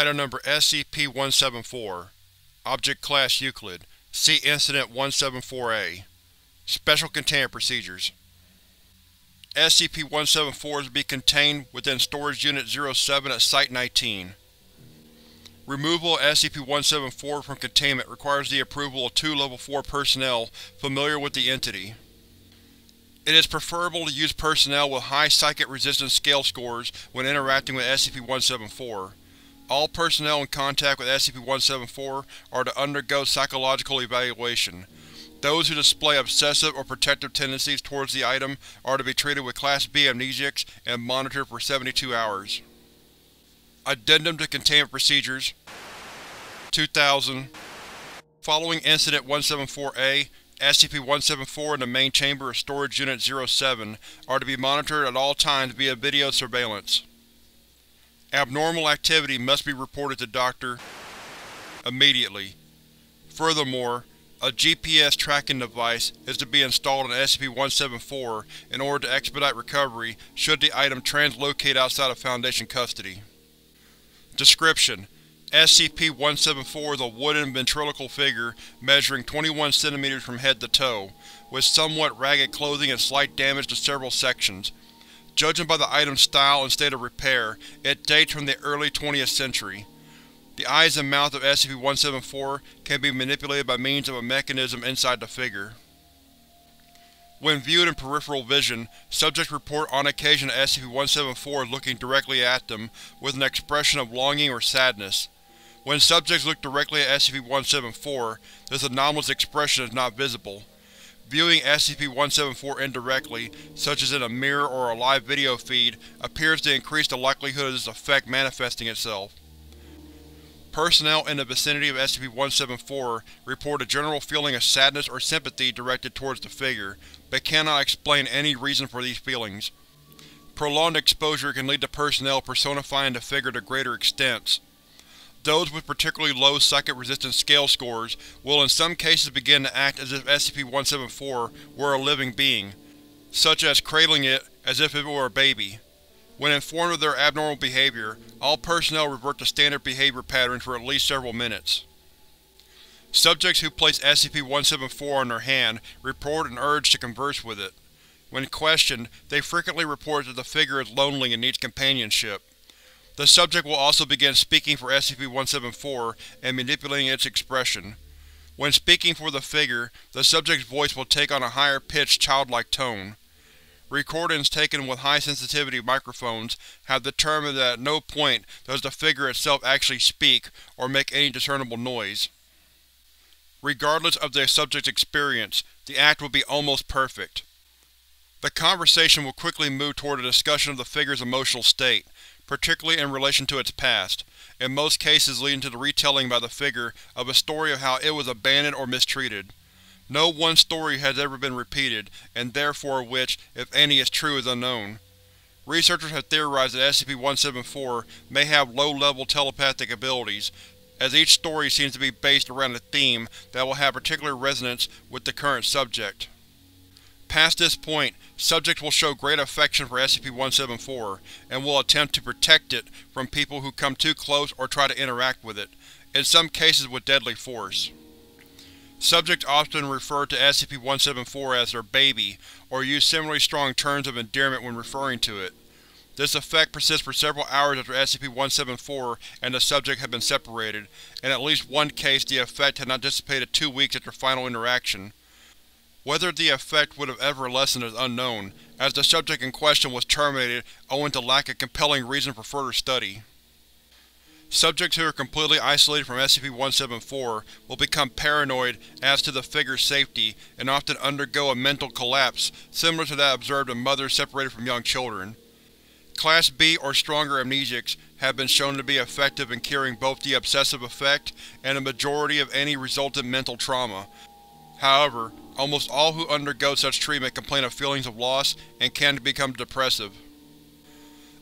Item Number SCP-174 Object Class Euclid See Incident 174-A Special Containment Procedures SCP-174 is to be contained within Storage Unit 07 at Site-19. Removal of SCP-174 from containment requires the approval of two Level 4 personnel familiar with the entity. It is preferable to use personnel with high Psychic Resistance Scale scores when interacting with SCP-174. All personnel in contact with SCP-174 are to undergo psychological evaluation. Those who display obsessive or protective tendencies towards the item are to be treated with Class B amnestics and monitored for 72 hours. Addendum to Containment Procedures 2000 Following Incident 174-A, SCP-174 and the main chamber of Storage Unit 07 are to be monitored at all times via video surveillance. Abnormal activity must be reported to Dr. immediately. Furthermore, a GPS tracking device is to be installed on SCP-174 in order to expedite recovery should the item translocate outside of Foundation custody. Description: SCP-174 is a wooden ventriloquial figure measuring 21 cm from head to toe, with somewhat ragged clothing and slight damage to several sections. Judging by the item's style and state of repair, it dates from the early 20th century. The eyes and mouth of SCP-174 can be manipulated by means of a mechanism inside the figure. When viewed in peripheral vision, subjects report on occasion that SCP-174 looking directly at them with an expression of longing or sadness. When subjects look directly at SCP-174, this anomalous expression is not visible. Viewing SCP-174 indirectly, such as in a mirror or a live video feed, appears to increase the likelihood of this effect manifesting itself. Personnel in the vicinity of SCP-174 report a general feeling of sadness or sympathy directed towards the figure, but cannot explain any reason for these feelings. Prolonged exposure can lead to personnel personifying the figure to greater extents. Those with particularly low Psychic Resistance Scale scores will in some cases begin to act as if SCP-174 were a living being, such as cradling it as if it were a baby. When informed of their abnormal behavior, all personnel revert to standard behavior patterns for at least several minutes. Subjects who place SCP-174 on their hand report an urge to converse with it. When questioned, they frequently report that the figure is lonely and needs companionship. The subject will also begin speaking for SCP-174 and manipulating its expression. When speaking for the figure, the subject's voice will take on a higher-pitched, childlike tone. Recordings taken with high-sensitivity microphones have determined that at no point does the figure itself actually speak or make any discernible noise. Regardless of the subject's experience, the act will be almost perfect. The conversation will quickly move toward a discussion of the figure's emotional state, particularly in relation to its past, in most cases leading to the retelling by the figure of a story of how it was abandoned or mistreated. No one story has ever been repeated, and therefore which, if any, is true is unknown. Researchers have theorized that SCP-174 may have low-level telepathic abilities, as each story seems to be based around a theme that will have particular resonance with the current subject. Past this point, subjects will show great affection for SCP-174, and will attempt to protect it from people who come too close or try to interact with it, in some cases with deadly force. Subjects often refer to SCP-174 as their baby, or use similarly strong terms of endearment when referring to it. This effect persists for several hours after SCP-174 and the subject have been separated. In at least one case the effect had not dissipated two weeks after final interaction. Whether the effect would have ever lessened is unknown, as the subject in question was terminated owing to lack of compelling reason for further study. Subjects who are completely isolated from SCP-174 will become paranoid as to the figure's safety and often undergo a mental collapse similar to that observed in mothers separated from young children. Class B or stronger amnestics have been shown to be effective in curing both the obsessive effect and a majority of any resultant mental trauma. However, Almost all who undergo such treatment complain of feelings of loss and can become depressive.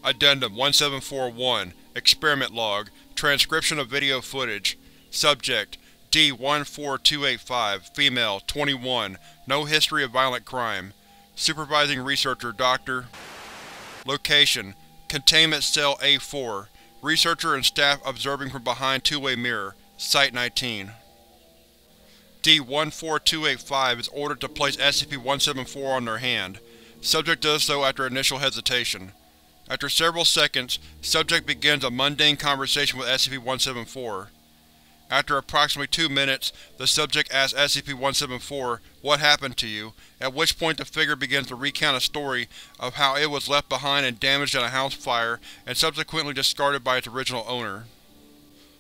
Addendum 1741 Experiment Log Transcription of video footage Subject D-14285 Female 21 No history of violent crime Supervising Researcher Dr. Location Containment Cell A4 Researcher and staff observing from behind two-way mirror. Site-19 D-14285 is ordered to place SCP-174 on their hand. Subject does so after initial hesitation. After several seconds, subject begins a mundane conversation with SCP-174. After approximately two minutes, the subject asks SCP-174, what happened to you, at which point the figure begins to recount a story of how it was left behind and damaged in a house fire and subsequently discarded by its original owner.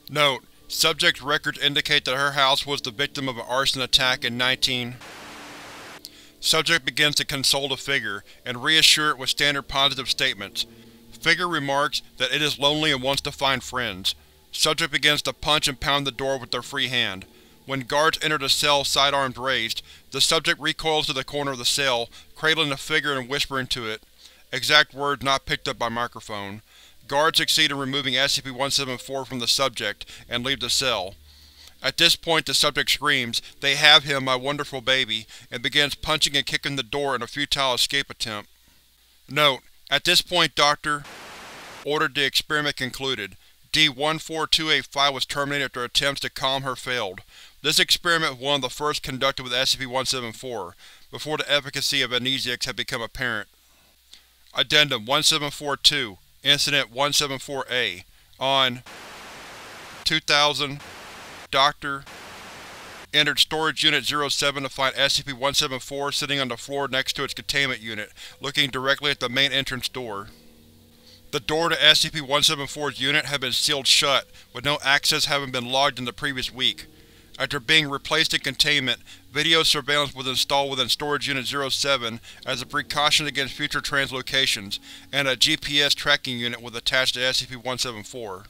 Note: Subject's records indicate that her house was the victim of an arson attack in 19. Subject begins to console the figure, and reassure it with standard positive statements. Figure remarks that it is lonely and wants to find friends. Subject begins to punch and pound the door with their free hand. When guards enter the cell sidearms raised, the subject recoils to the corner of the cell, cradling the figure and whispering to it. Exact words not picked up by microphone. Guards succeed in removing SCP-174 from the subject, and leave the cell. At this point the subject screams, They have him, my wonderful baby, and begins punching and kicking the door in a futile escape attempt. Note: At this point Dr. ordered the experiment concluded. D-14285 was terminated after attempts to calm her failed. This experiment was one of the first conducted with SCP-174, before the efficacy of amnestics had become apparent. Addendum 1742 Incident 174-A On 2000 Dr. entered Storage Unit 07 to find SCP-174 sitting on the floor next to its containment unit, looking directly at the main entrance door. The door to SCP-174's unit had been sealed shut, with no access having been logged in the previous week. After being replaced in containment, video surveillance was installed within Storage Unit 07 as a precaution against future translocations, and a GPS tracking unit was attached to SCP-174.